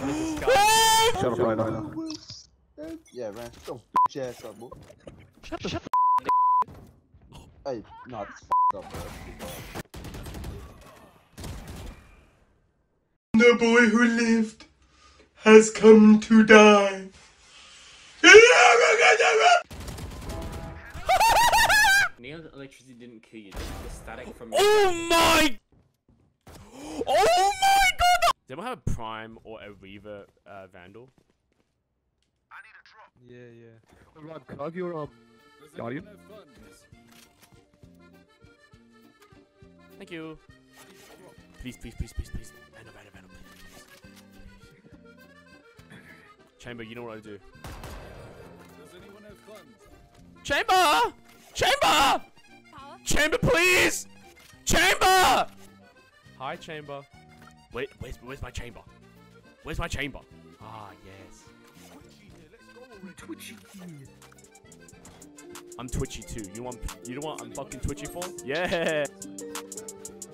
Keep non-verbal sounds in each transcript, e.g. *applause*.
Shut up right now. Yeah, man. Shut your bitch ass up, boy. Shut the shut Hey, nah, this up, bro. The boy who lived has come to die. Neon electricity didn't kill you. The static from. Oh my! Oh my god! Does anyone have a Prime or a Reaver uh, Vandal? Yeah, yeah. Rob, can I have your um, Guardian? Thank you. Please, please, please, please, please. Vandal, Vandal, Vandal, please, please. Chamber, you know what I do. Does anyone have funds? Chamber! Chamber! Chamber, please! Chamber! Hi, Chamber. Wait, where's, where's my chamber? Where's my chamber? Ah, yes. Twitchy. Here, let's go already. Twitchy. I'm twitchy too. You want? You know what I'm fucking twitchy for? Yeah.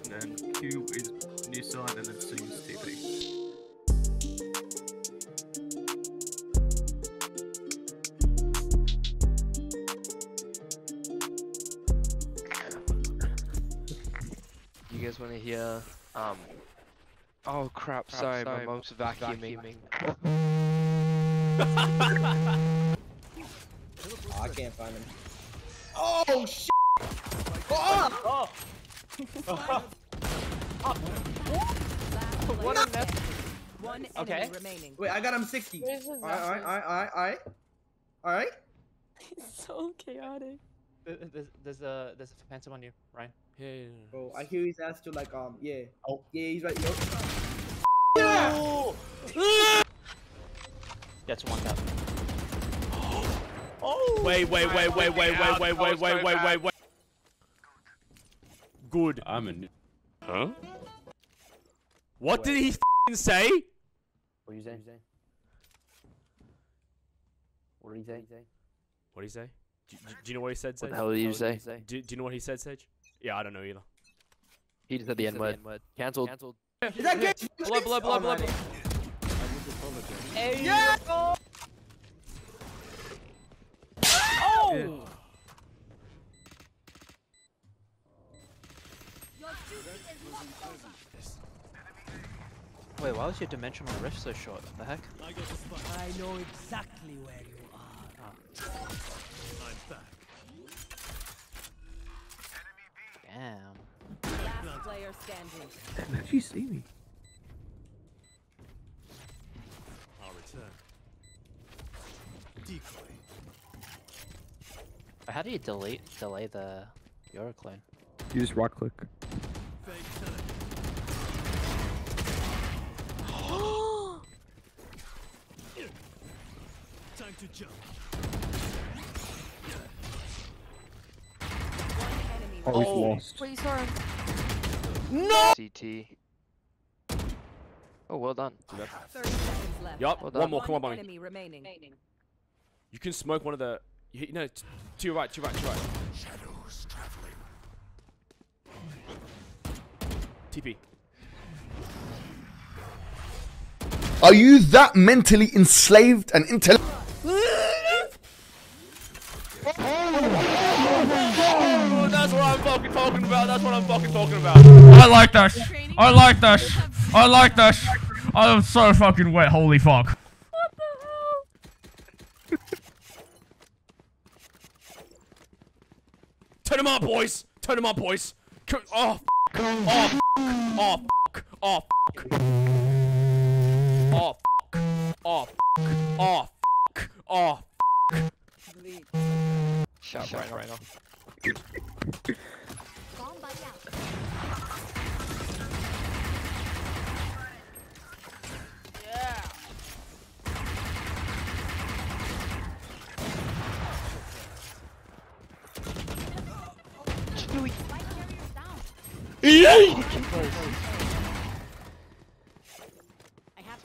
And then Q is new sign and then C is TP. You guys want to hear? Um. Oh crap! sorry, my mom's vacuuming. Oh, I can't find him. Oh, shit! Oh! What a mess. One Okay. enemy remaining. Wait, I got him 60. Alright, alright, alright, alright, alright. Alright? so chaotic. There's, there's a there's a phantom on you, Ryan. Yeah. yeah, Bro, I hear he's asked to like, um, yeah. Oh. Yeah, he's right, yo. That's one tap. yeah. Wait, wait, wait, wait, wait, wait, wait, wait, wait, wait, wait, wait. Good. I'm in. Huh? What did he f***ing say? What are you saying? What did he say? What did he say? Do, do, do you know what he said, What the hell did you say? Do, do you know what he said, Sage? Yeah, I don't know either. He just said the N word. Cancelled. Is that gay? Blood, blood, blood, blood, blood. Oh! Yeah! Oh! Wait, why was your dimensional rift so short? What the heck? I know exactly where you are. Damn. Last player standing. How did you see me? I'll return. But How do you delete delay the Yoru clone? You just right click. *gasps* Enemy Oh, he's Oh. lost. Please hurry. CT. Oh, well done. 30 seconds left. Yup, Well one more, come on, One Bonnie. enemy remaining. You can smoke one of the. You, no, t- to your right, to your right, to your right. TP. Are you that mentally enslaved and intellectual? *laughs* Oh, That's what I'm fucking talking about. That's what I'm fucking talking about. I like this. I like this. I like this. I'm so fucking wet. Holy fuck. Turn him on, boys. Turn him on, boys. Co- Oh, f- oh, f- oh, f- oh, f- oh, f- oh, f- oh, f- oh, f- Shut right, right off.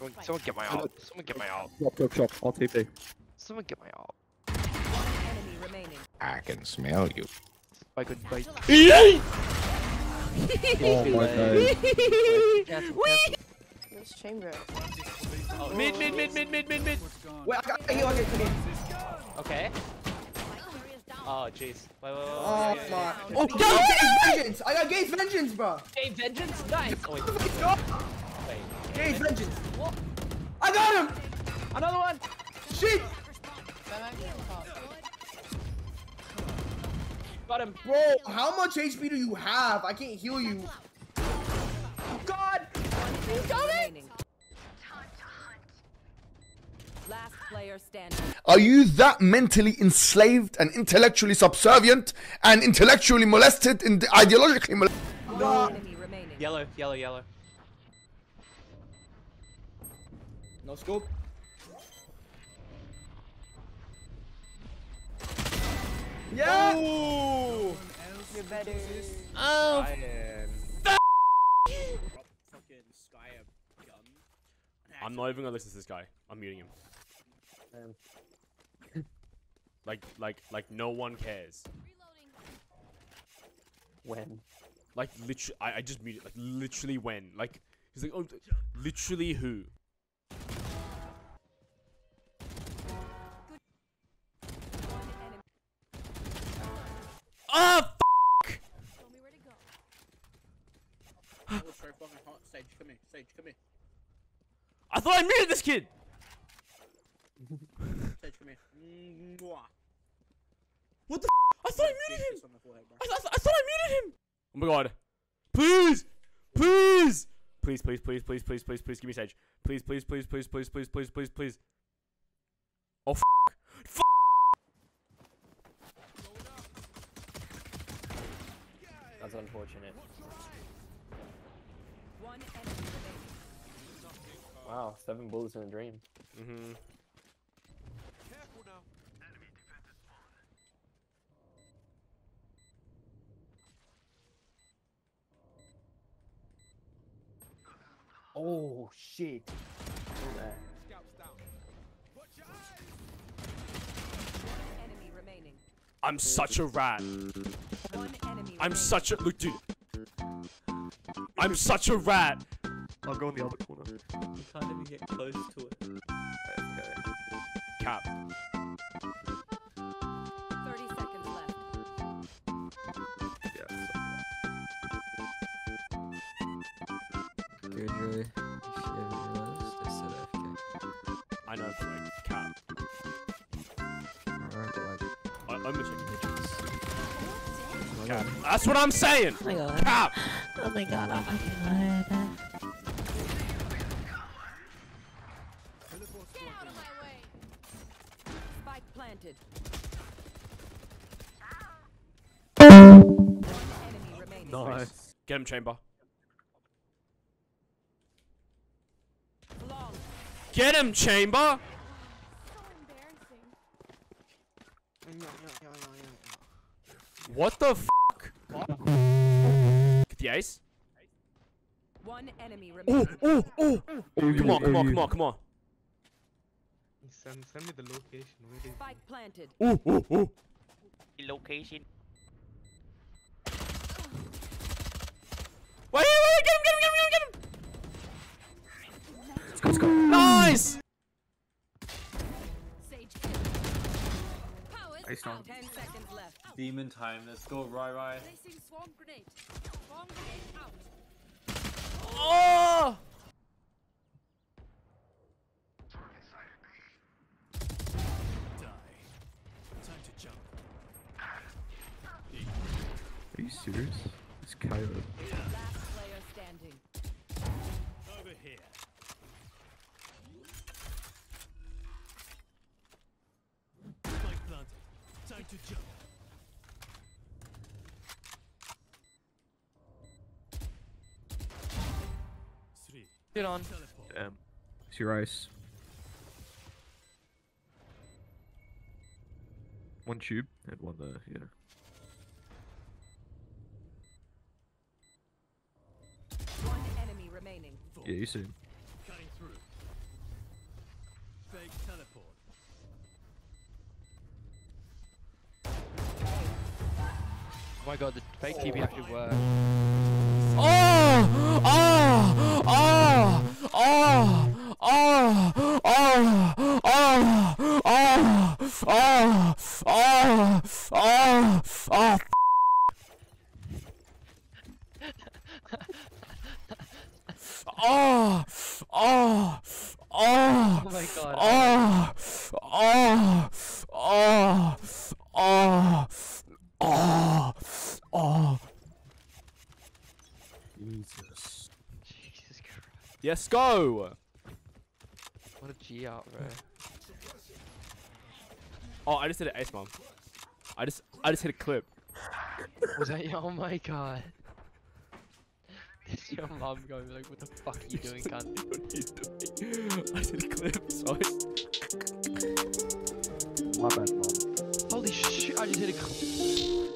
Someone, someone get my ult. Someone get my ult. Chop, chop, chop. I'll TP. Someone get my ult. I can smell you. By good bite. *laughs* Oh my god. Cancel, cancel. This chamber. Mid, mid, mid, mid, mid, mid, mid. Wait, I got I heal, I get heal. Okay. Oh jeez. Wait, wait, wait. Oh wait, my. wait, Oh, oh wait. Gaze Vengeance! I got Gaze Vengeance, bro! Hey, vengeance, nice. Oh, wait. Wait. Gaze Vengeance! I got him! Another one. Shit! Got him. Bro, how much HP do you have? I can't heal you. God. Remaining. Last player standing. Are you that mentally enslaved and intellectually subservient and intellectually molested and ideologically molested? One enemy remaining. Yellow, yellow, yellow. No scope. Yeah! Ooh. You're better. Oh. I'm not even gonna listen to this guy. I'm muting him. *laughs* Like, like, like, no one cares. When? Like, literally, I, I just muted. Like, literally, when? Like, he's like, oh, literally, who? Ah, fuck! Sage, come here. Sage, come here. I thought I muted this kid. Sage, come here. What the? F- I thought I muted him. On the. I, th- I thought I muted him. Oh my god. Please, please, please, please, please, please, please, please, please, give me Sage. Please, please, please, please, please, please, please, please, please. Unfortunate. Wow, seven bullets in a dream. Mm-hmm. Careful now. Enemy defenses spawn. Oh shit. I'm such a rat. I'm such a look, dude. I'm such a rat. I'll go in the other corner. You can't even get close to it. Okay. Cap. 30 seconds left. Yeah. Good, Ray. I, I'm just checking pictures. oh Cap. That's what I'm saying. Oh my god. Cap. Oh my god, oh my god. Spike planted. One enemy remaining. Nice. Get him, chamber. Long. Get him, chamber. What the fuck? Get the ice. One enemy Oh, remaining. oh, oh. Come on, come on, come on, come on. Send, send me the location. Where is Spike planted. Oh, oh, oh. Location. Wait, wait, wait, get him, get him, get him, get him. Let's go, let's go. Nice. Ace down. 10 seconds left. Demon time. Let's go, Rai Rai. Placing swarm grenade. Swarm grenade out. Oh. Are you serious? It's KO. Last player standing. Get on. Damn. It's your ice. One tube and one there, yeah. One enemy remaining. Yeah, you see. My god, the fake TV actually works. Oh! Oh! Oh! Oh, oh, oh, oh, oh, oh, oh, oh, oh, oh. Oh, oh, oh, Oh my god. oh, oh, oh, oh, oh, oh. Jesus. Jesus Christ. Yes, go. What a G out, bro. Oh, I just hit an ace bomb. I just, I just hit a clip. Was that your? *laughs* Oh my god. Is your mom going like, what the fuck are you *laughs* doing, cunt? what are you doing? *laughs* I did a clip. Sorry. My bad, mom. Holy shit! I just hit a. cl-